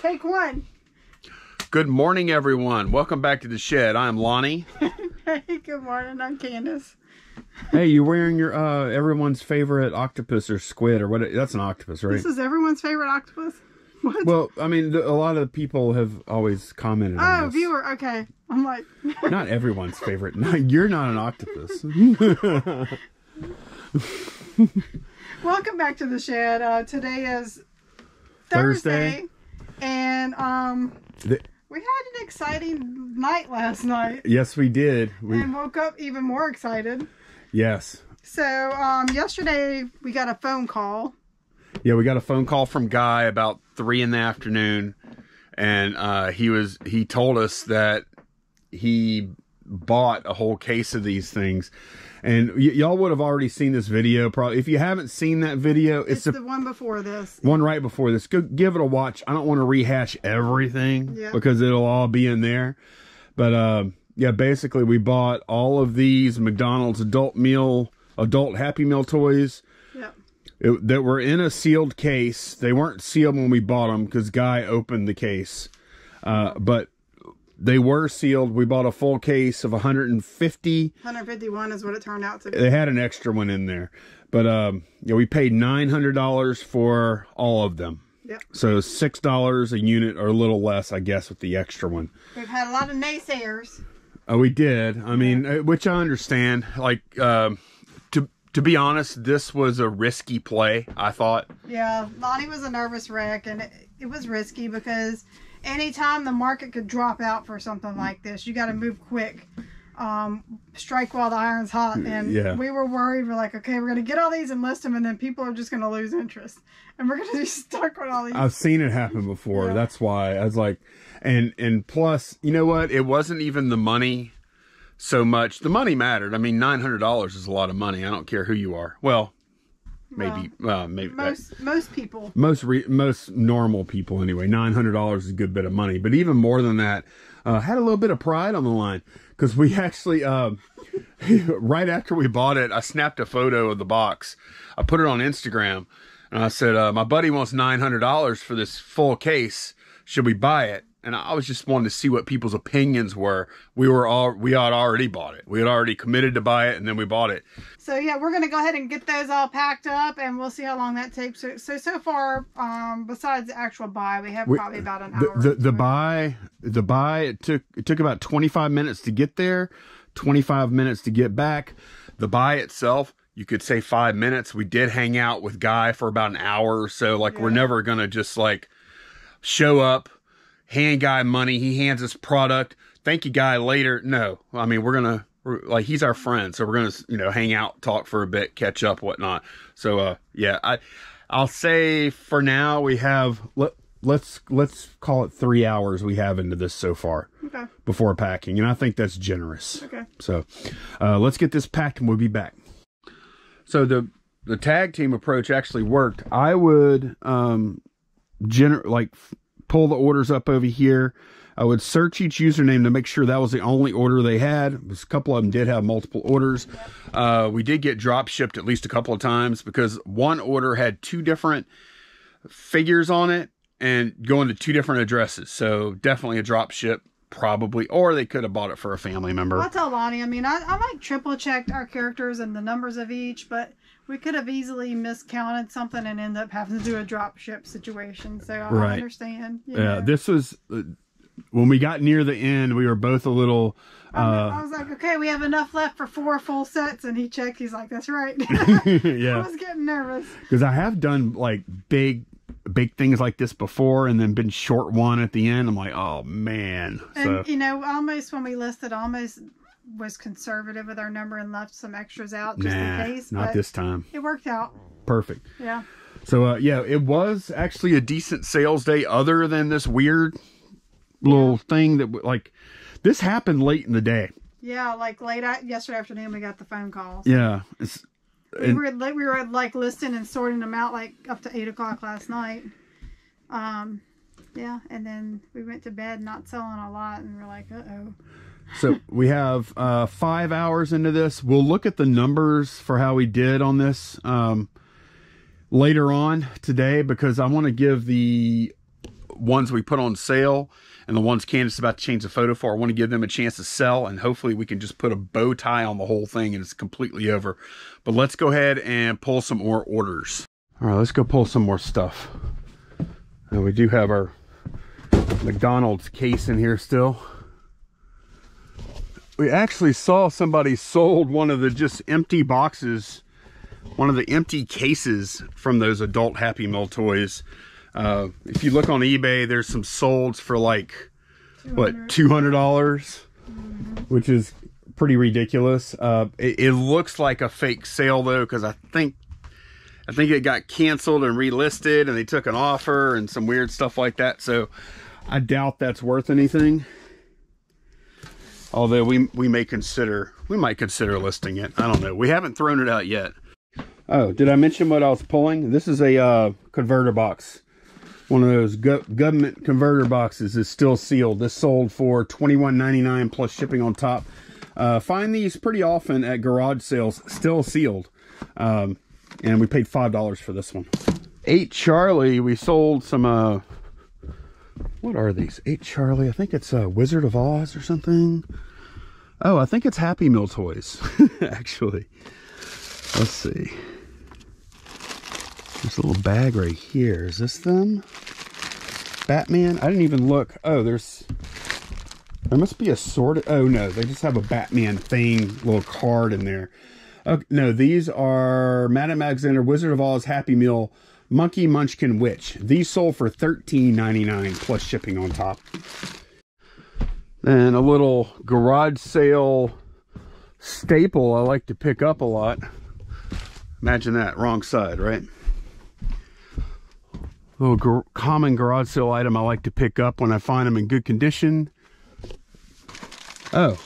Take one. Good morning, everyone. Welcome back to the shed. I'm Lonnie. hey, good morning. I'm Candice. hey, you're wearing your uh everyone's favorite octopus or squid or what? That's an octopus, right? This is everyone's favorite octopus. What? Well, I mean, a lot of people have always commented. Oh, viewer. Okay, I'm like. not everyone's favorite. No, you're not an octopus. Welcome back to the shed. Uh, today is Thursday, Thursday. And um. The we had an exciting night last night. Yes, we did. We and woke up even more excited. Yes. So um, yesterday we got a phone call. Yeah, we got a phone call from Guy about three in the afternoon, and uh, he was he told us that he bought a whole case of these things and y'all would have already seen this video. Probably if you haven't seen that video, it's, it's the, the, one before this. One right before this. Go give it a watch. I don't want to rehash everything yeah. because it'll all be in there. But uh, yeah, basically we bought all of these McDonald's adult meal, adult Happy Meal toys. Yeah. It, that were in a sealed case. They weren't sealed when we bought them because Guy opened the case. Uh, but they were sealed. We bought a full case of 150. 151 is what it turned out to be. They had an extra one in there. But um, yeah, we paid $900 for all of them. Yep. So $6 a unit or a little less, I guess, with the extra one. We've had a lot of naysayers. Oh, we did. I mean, yeah. Uh, which I understand. Like, uh, to to be honest, this was a risky play, I thought. Yeah, Lonnie was a nervous wreck, and it, it was risky because – anytime the market could drop out for something like this, you got to move quick. Um, strike while the iron's hot. And yeah. we were worried. We're like, okay, we're going to get all these and list them, and then people are just going to lose interest. And we're going to be stuck with all these. I've seen it happen before. Yeah. That's why I was like, and, and plus, you know what? It wasn't even the money so much. The money mattered. I mean, $900 is a lot of money. I don't care who you are. Well, maybe well, uh, maybe most uh, most people. most re, most normal people anyway. Nine hundred dollars is a good bit of money. But even more than that uh, had a little bit of pride on the line. Because we actually uh, right after we bought it i snapped a photo of the box. I put it on instagram and i said uh, my buddy wants nine hundred dollars for this full case. Should we buy it and I was just wanting to see what people's opinions were. We were all we had already bought it. We had already committed to buy it, and then we bought it. So yeah, we're gonna go ahead and get those all packed up, and we'll see how long that takes. So so, so far, um, besides the actual buy, we have we, probably about an hour. The the, the buy the buy it took it took about twenty five minutes to get there, twenty five minutes to get back. The buy itself you could say five minutes. We did hang out with Guy for about an hour or so. Like yeah. we're never gonna just like show up hand guy money. He hands us product. Thank you, guy. Later. No, I mean we're gonna we're, like he's our friend, so we're gonna you know hang out, talk for a bit, catch up, whatnot. So uh, yeah, I I'll say for now we have let let's let's call it three hours we have into this so far okay. before packing, and I think that's generous. Okay. So uh, let's get this packed, and we'll be back. So the the tag team approach actually worked. I would um gener like pull the orders up over here. I would search each username to make sure that was the only order they had. A couple of them did have multiple orders. Uh, we did get drop shipped at least a couple of times because one order had two different figures on it and going to two different addresses. So definitely a drop ship probably or they could have bought it for a family member i'll tell lonnie i mean i, I like triple checked our characters and the numbers of each but we could have easily miscounted something and end up having to do a drop ship situation. So I right. understand. Yeah, know. this was uh, when we got near the end. We were both a little. Uh, I was like, okay, we have enough left for four full sets, and he checked. He's like, that's right. yeah, I was getting nervous because I have done like big big things like this before and then been short one at the end. I'm like, oh man. And so. you know, almost when we listed almost was conservative with our number and left some extras out just nah, in case. Not this time. It worked out. Perfect. Yeah. So uh, yeah, it was actually a decent sales day, other than this weird little yeah. thing that like this happened late in the day. Yeah, like late yesterday afternoon, we got the phone calls. Yeah, we were we were like listing and sorting them out like up to eight o'clock last night. Um, yeah, and then we went to bed not selling a lot, and we're like, uh oh. So we have uh, five hours into this. We'll look at the numbers for how we did on this um, later on today because I want to give the ones we put on sale and the ones Candice is about to change the photo for. I want to give them a chance to sell and hopefully we can just put a bow tie on the whole thing and it's completely over. But let's go ahead and pull some more orders. All right, let's go pull some more stuff. Now we do have our McDonald's case in here still. We actually saw somebody sold one of the just empty boxes, one of the empty cases from those adult Happy Meal toys. Uh, if you look on eBay, there's some solds for like, 200. what, $200? mm -hmm. Which is pretty ridiculous. Uh, it, it looks like a fake sale though, because I think I think it got canceled and relisted and they took an offer and some weird stuff like that. So I doubt that's worth anything. Although we, we may consider, we might consider listing it. I don't know. We haven't thrown it out yet. Oh, did I mention what I was pulling? This is a uh, converter box. One of those go government converter boxes is still sealed. This sold for $21.99 plus shipping on top. Uh, find these pretty often at garage sales, still sealed. Um, and we paid five dollars for this one. Eight Charlie, we sold some. uh What are these? Eight Charlie. I think it's a uh, Wizard of Oz or something. Oh, I think it's Happy Meal toys. Actually, let's see. A little bag right here. Is this them? Batman? I didn't even look. Oh, there's there must be a sort of oh no they just have a batman thing little card in there Okay, no, these are Madame Alexander Wizard of Oz Happy Meal Monkey Munchkin Witch. These sold for $13.99 plus shipping on top. Then a little garage sale staple I like to pick up a lot. Imagine that, wrong side, right? Little gar common garage sale item I like to pick up when I find them in good condition. Oh.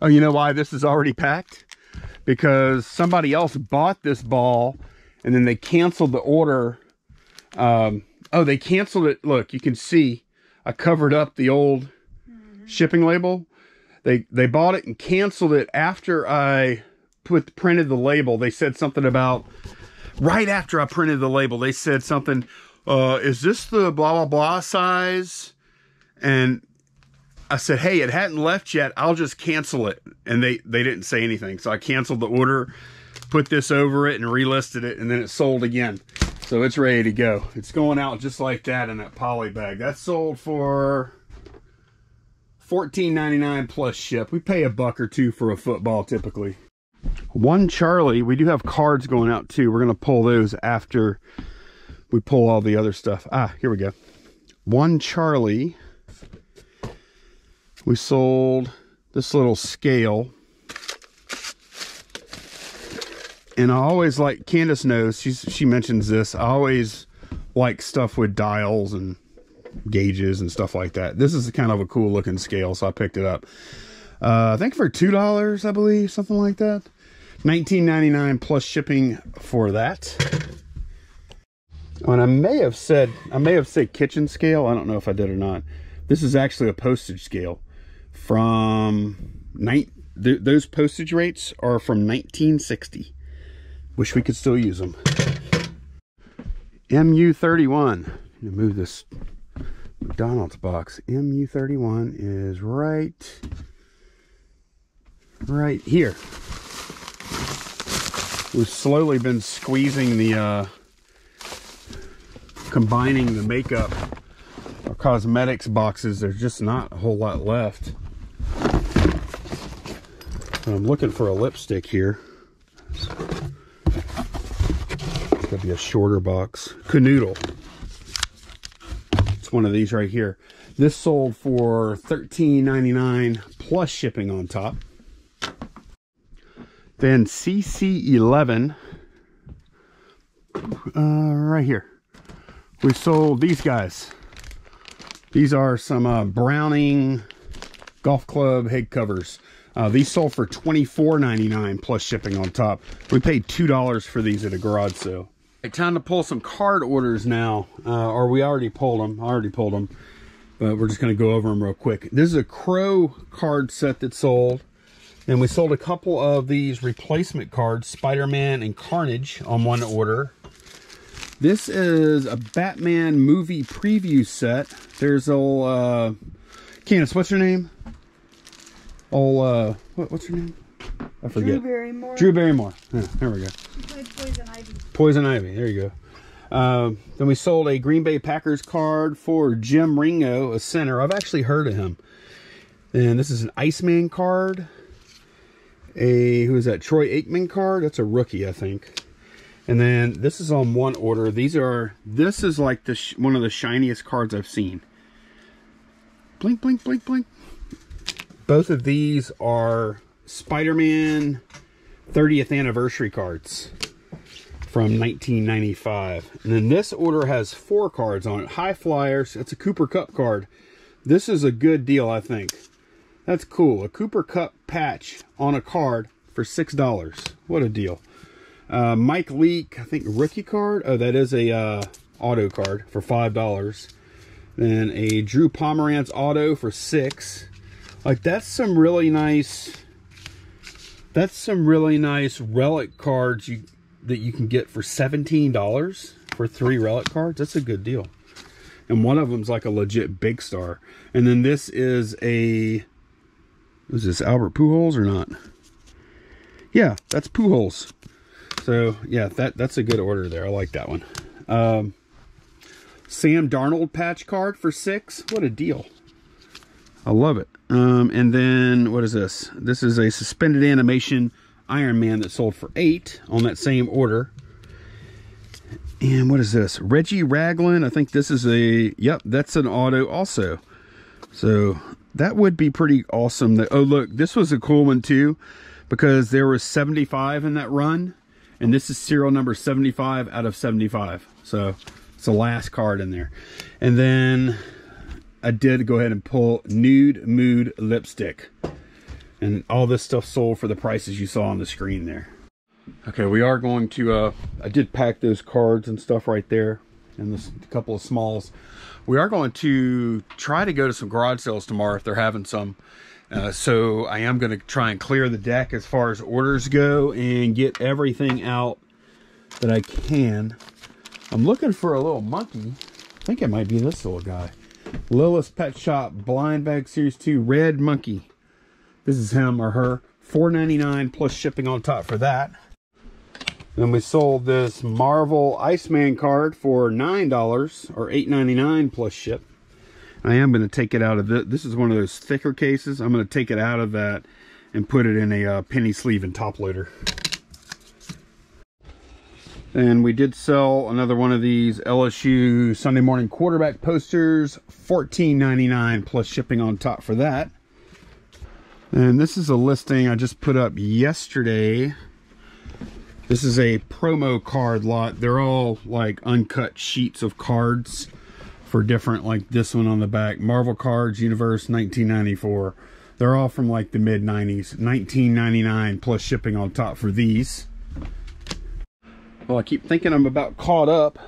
Oh, you know why this is already packed? because somebody else bought this ball and then they canceled the order. Um, oh, they canceled it. Look, you can see I covered up the old mm -hmm. shipping label. They they bought it and canceled it after I put printed the label. They said something about right after I printed the label. They said something. Uh, is this the blah blah blah size? And I said, hey, it hadn't left yet. I'll just cancel it. And they, they didn't say anything. So I canceled the order, put this over it and relisted it. And then it sold again. So it's ready to go. It's going out just like that in that poly bag. That sold for $14.99 plus ship. We pay a buck or two for a football typically. One Charlie, we do have cards going out too. We're going to pull those after we pull all the other stuff. Ah, here we go. One Charlie we sold this little scale. And I always like, Candice knows, she's, she mentions this, I always like stuff with dials and gauges and stuff like that. This is kind of a cool looking scale, so I picked it up. Uh, I think for $2, I believe, something like that. 19.99 plus shipping for that. And I may have said, I may have said kitchen scale. I don't know if I did or not. This is actually a postage scale from night th those postage rates are from 1960 wish we could still use them mu31 move this mcdonald's box mu31 is right right here we've slowly been squeezing the uh combining the makeup or cosmetics boxes there's just not a whole lot left I'm looking for a lipstick here. It's gotta be a shorter box. Canoodle. It's one of these right here. This sold for $13.99 plus shipping on top. Then CC11, uh, right here. We sold these guys. These are some uh, Browning golf club head covers. Uh, these sold for $24.99 plus shipping on top. We paid $2 for these at a garage sale. Right, time to pull some card orders now. Uh, or we already pulled them. I already pulled them. But we're just going to go over them real quick. This is a Crow card set that sold. And we sold a couple of these replacement cards, Spider-Man and Carnage, on one order. This is a Batman movie preview set. There's old, uh, Candice, what's her name? Old, uh, what, what's her name? I forget. Drew Barrymore. Drew Barrymore. Yeah, there we go. Poison Ivy. Poison Ivy. There you go. Um, then we sold a Green Bay Packers card for Jim Ringo, a center. I've actually heard of him. And this is an Iceman card. A, who is that? Troy Aikman card. That's a rookie, I think. And then this is on one order. These are, this is like the one of the shiniest cards I've seen. Blink, blink, blink, blink. Both of these are Spider-Man 30th anniversary cards from 1995. And then this order has four cards on it. High Flyers. It's a Cooper Kupp card. This is a good deal, I think. That's cool. A Cooper Kupp patch on a card for $6. What a deal. Uh, Mike Leake, I think rookie card. Oh, that is a uh, auto card for $5. Then a Drew Pomeranz auto for 6 Like, that's some really nice... That's some really nice relic cards you that you can get for $17 for three relic cards. That's a good deal. And one of them's like a legit big star. And then this is a is this Albert Pujols or not? Yeah, that's Pujols. So yeah, that that's a good order there. I like that one. Um, Sam Darnold patch card for six. What a deal! I love it. Um, and then what is this? This is a suspended animation Iron Man that sold for eight on that same order. And what is this? Reggie Ragland. I think this is a, yep, that's an auto also. So that would be pretty awesome. That, oh, look, this was a cool one too because there was 75 in that run. And this is serial number 75 out of 75. So it's the last card in there. And then I did go ahead and pull Nude Mood Lipstick. And all this stuff sold for the prices you saw on the screen there. Okay, we are going to, uh, I did pack those cards and stuff right there. And this, a couple of smalls. We are going to try to go to some garage sales tomorrow if they're having some. Uh, so I am going to try and clear the deck as far as orders go and get everything out that I can. I'm looking for a little monkey. I think it might be this little guy. Littlest Pet Shop Blind Bag Series 2 Red Monkey. This is him or her. $4.99 plus shipping on top for that. Then we sold this Marvel Iceman card for $9 or $8.99 plus ship. I am going to take it out of this. This is one of those thicker cases. I'm going to take it out of that and put it in a uh, penny sleeve and top loader. And we did sell another one of these LSU Sunday morning quarterback posters, $14.99 plus shipping on top for that. And this is a listing I just put up yesterday. This is a promo card lot. They're all like uncut sheets of cards for different, like this one on the back. Marvel Cards Universe 1994. They're all from like the mid 90s. 19.99 plus shipping on top for these. Well, I keep thinking I'm about caught up.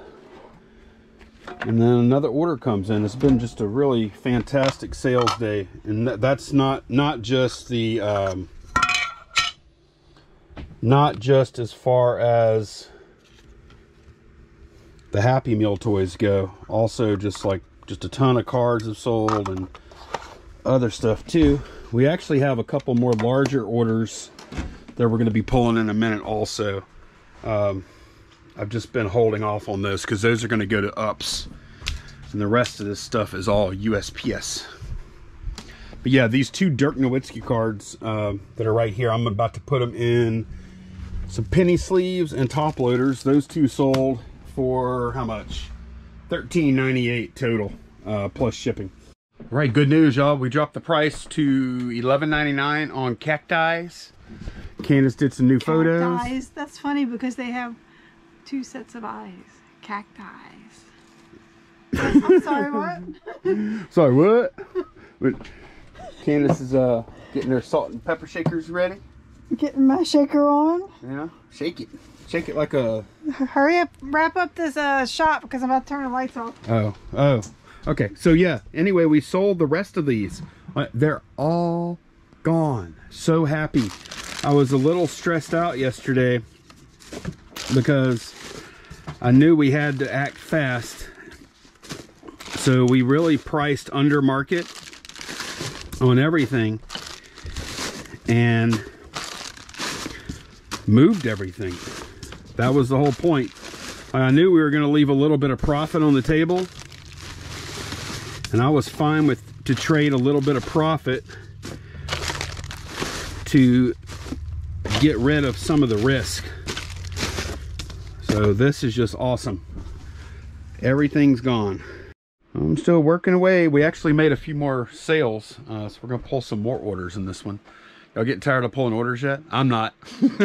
And then another order comes in. It's been just a really fantastic sales day. And that's not not just the um, not just as far as the Happy Meal toys go. Also just like just a ton of cards have sold and other stuff too. We actually have a couple more larger orders that we're going to be pulling in a minute also. Um, I've just been holding off on those because those are going to go to ups. And the rest of this stuff is all USPS. But yeah, these two Dirk Nowitzki cards uh, that are right here, I'm about to put them in some penny sleeves and top loaders. Those two sold for how much? $13.98 total, uh, plus shipping. All right, good news, y'all. We dropped the price to $11.99 on cacti. Candice did some new Cacti. photos. That's funny because they have two sets of eyes. Cacti. I'm sorry, what? Sorry, what? but Candice is uh, getting her salt and pepper shakers ready. Getting my shaker on. Yeah, shake it. Shake it like a... Hurry up, wrap up this uh, shop because I'm about to turn the lights off. Oh, oh. Okay, so yeah, anyway, we sold the rest of these. Uh, They're all gone. So happy. I was a little stressed out yesterday because I knew we had to act fast. So we really priced under market on everything and moved everything. That was the whole point. I knew we were going to leave a little bit of profit on the table and I was fine with to trade a little bit of profit to get rid of some of the risk. So this is just awesome. Everything's gone. I'm still working away. We actually made a few more sales, uh, so we're gonna pull some more orders in this one. Y'all getting tired of pulling orders yet? I'm not.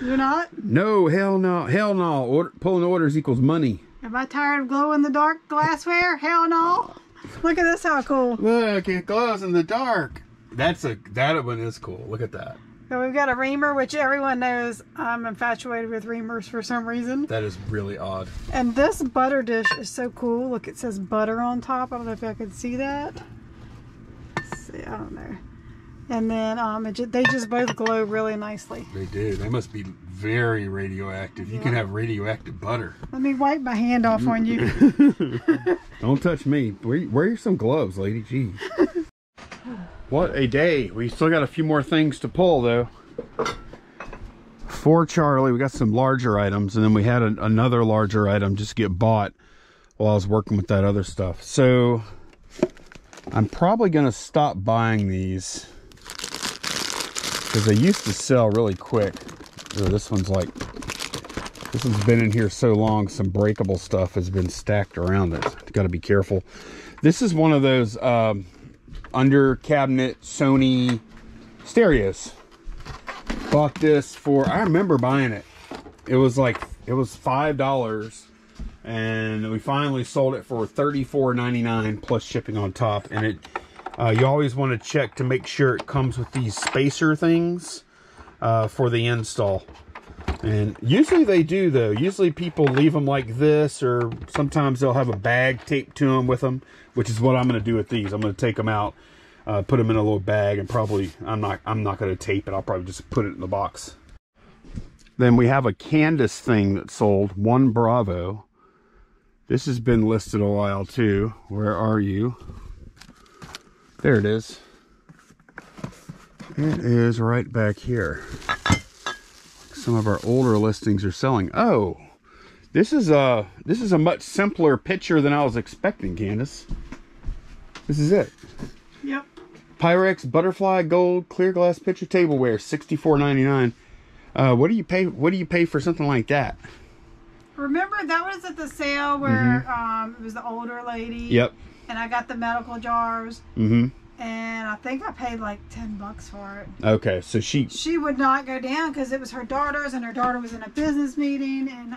You're not? No, hell no, hell no. Order, pulling orders equals money. Am I tired of glow in the dark glassware? Hell no. Look at this, how cool. Look, it glows in the dark. That's a, that one is cool. Look at that. So we've got a reamer, which everyone knows I'm infatuated with reamers for some reason. That is really odd. And this butter dish is so cool. Look, it says butter on top. I don't know if I can see that. Let's see, I don't know. And then um, just, they just both glow really nicely. They do. They must be very radioactive. Yeah. You can have radioactive butter. Let me wipe my hand off on you. don't touch me. Wear, wear some gloves, lady. Jeez. What a day. We still got a few more things to pull though. For Charlie, we got some larger items and then we had a, another larger item just get bought while I was working with that other stuff. So I'm probably going to stop buying these because they used to sell really quick. This one's like, this one's been in here so long, some breakable stuff has been stacked around it. Got to be careful. This is one of those um, under cabinet Sony stereos. Bought this for, I remember buying it. It was like, it was $5 and we finally sold it for $34.99 plus shipping on top. And it, uh, you always want to check to make sure it comes with these spacer things uh, for the install. And usually they do though. Usually people leave them like this or sometimes they'll have a bag taped to them with them, which is what I'm going to do with these. I'm going to take them out, uh, put them in a little bag and probably, I'm not, I'm not going to tape it. I'll probably just put it in the box. Then we have a Candice thing that sold, one Bravo. This has been listed a while too. Where are you? There it is. It is right back here some of our older listings are selling. Oh, this is a this is a much simpler picture than I was expecting, Candice. This is it. Yep. Pyrex Butterfly Gold Clear Glass Pitcher Tableware, sixty four ninety nine. Uh, what do you pay? What do you pay for something like that? Remember that was at the sale where mm -hmm. um, it was the older lady. Yep. And I got the medical jars. Mm-hmm and I think I paid like ten bucks for it. Okay, so she she would not go down because it was her daughter's, and her daughter was in a business meeting, and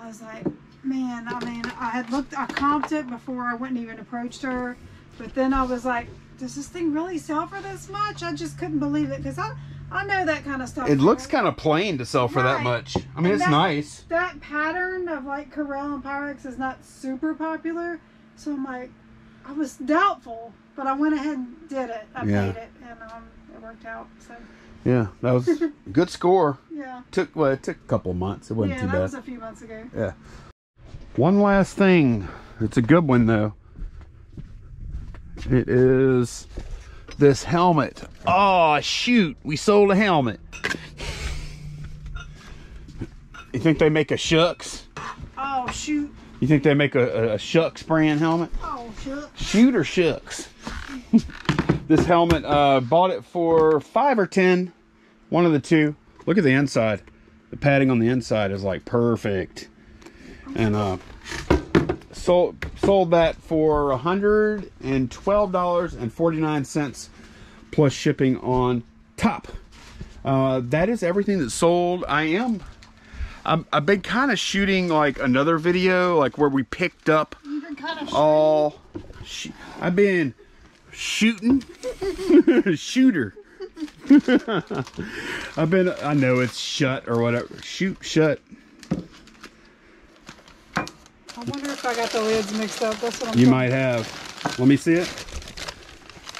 I was like, man, I mean, I had looked, I comped it before I wouldn't even approached her, but then I was like, does this thing really sell for this much? I just couldn't believe it because I. I know that kind of stuff. It looks kind of plain to sell for right. that much. I mean, and it's that, nice. That pattern of like Corelle and Pyrex is not super popular, so I'm like, I was doubtful but I went ahead and did it. I yeah. it, and um, it worked out. So. Yeah, that was good score. Yeah. Took well, it took a couple months. It wasn't yeah, too bad. Yeah, that was a few months ago. Yeah. One last thing. It's a good one though. It is this helmet. Oh shoot! We sold a helmet. You think they make a shucks? Oh shoot! You think they make a, a shucks brand helmet? Oh shucks. Shoot or shucks? this helmet, uh, bought it for five or ten, one of the two. Look at the inside. The padding on the inside is like perfect. And uh, sold sold that for $112.49 plus shipping on top. Uh, that is everything that's sold. I am I'm, I've been kind of shooting like another video like where we picked up all I've been shooting. Shooter. I've been I know it's shut or whatever. Shoot shut. I wonder if I got the lids mixed up. That's what I'm you might have. Let me see it.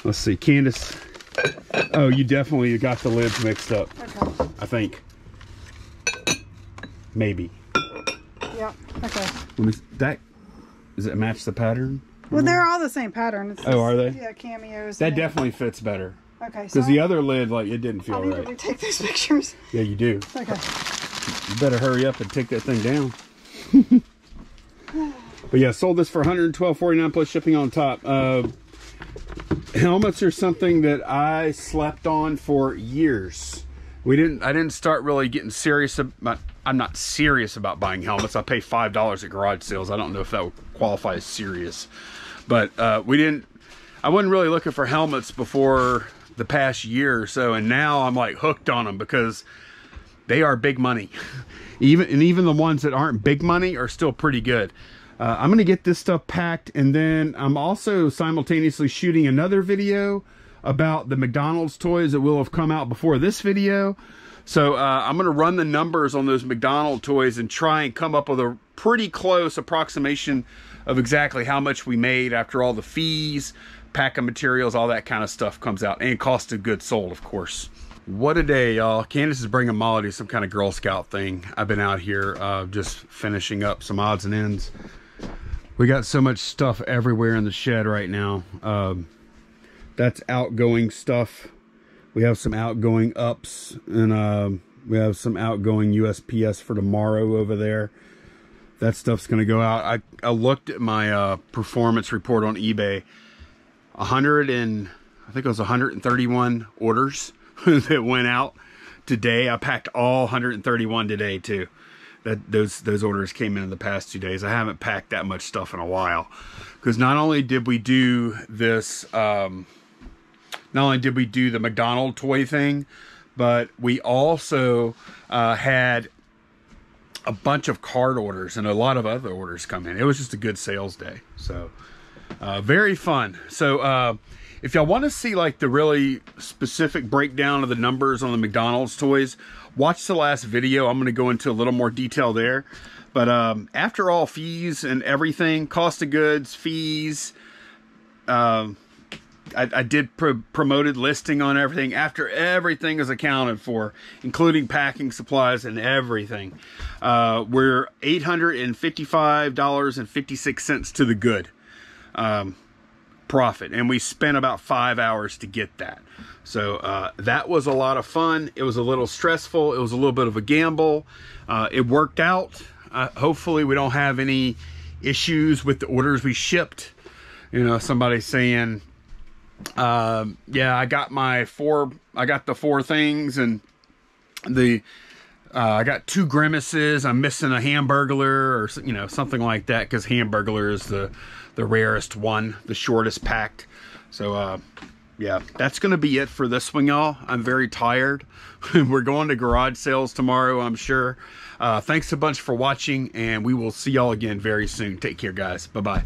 Let's see Candice. Oh you definitely got the lids mixed up okay. I think maybe Yeah. Okay. Let me, that does it match the pattern? Well, they're all the same pattern. It's oh, are they? Yeah, cameos. That definitely fits better. Okay. So Because the other lid, like, it didn't feel right. I need right. to retake these pictures. Yeah, you do. Okay. You better hurry up and take that thing down. but yeah, sold this for 112.49 plus shipping on top. Uh, helmets are something that I slept on for years. We didn't. I didn't start really getting serious about. I'm not serious about buying helmets. I pay five dollars at garage sales. I don't know if that would qualify as serious, but uh, we didn't. I wasn't really looking for helmets before the past year or so, and now I'm like hooked on them because they are big money. even and even the ones that aren't big money are still pretty good. Uh, I'm gonna get this stuff packed, and then I'm also simultaneously shooting another video about the McDonald's toys that will have come out before this video. So uh, I'm gonna run the numbers on those McDonald toys and try and come up with a pretty close approximation of exactly how much we made after all the fees, packing materials, all that kind of stuff comes out, and cost of goods sold, of course. What a day, y'all. Candice is bringing Molly to some kind of Girl Scout thing. I've been out here uh, just finishing up some odds and ends. We got so much stuff everywhere in the shed right now. Um, that's outgoing stuff. We have some outgoing ups and uh, we have some outgoing USPS for tomorrow over there. That stuff's going to go out. I, I looked at my uh, performance report on eBay. 100 and I think it was 131 orders that went out today. I packed all 131 today too. That those those orders came in in the past two days. I haven't packed that much stuff in a while because not only did we do this, um, not only did we do the McDonald toy thing, but we also uh, had a bunch of card orders and a lot of other orders come in. It was just a good sales day. So uh, very fun. So uh, if y'all want to see like the really specific breakdown of the numbers on the McDonald's toys, watch the last video. I'm going to go into a little more detail there. But um, after all fees and everything, cost of goods, fees, um, I, I, did pro promoted listing on everything. After everything is accounted for, including packing supplies and everything, uh, we're $855.56 to the good um, profit. And we spent about five hours to get that. So uh, that was a lot of fun. It was a little stressful. It was a little bit of a gamble. Uh, it worked out. Uh, hopefully we don't have any issues with the orders we shipped. You know, somebody saying, um, yeah, I got my four, I got the four things and the, uh, I got two grimaces. I'm missing a hamburglar or, you know, something like that. Cause hamburglar is the, the rarest one, the shortest packed. So, uh, yeah, that's going to be it for this one, y'all. I'm very tired. We're going to garage sales tomorrow, I'm sure. Uh, thanks a bunch for watching, and we will see y'all again very soon. Take care, guys. Bye-bye.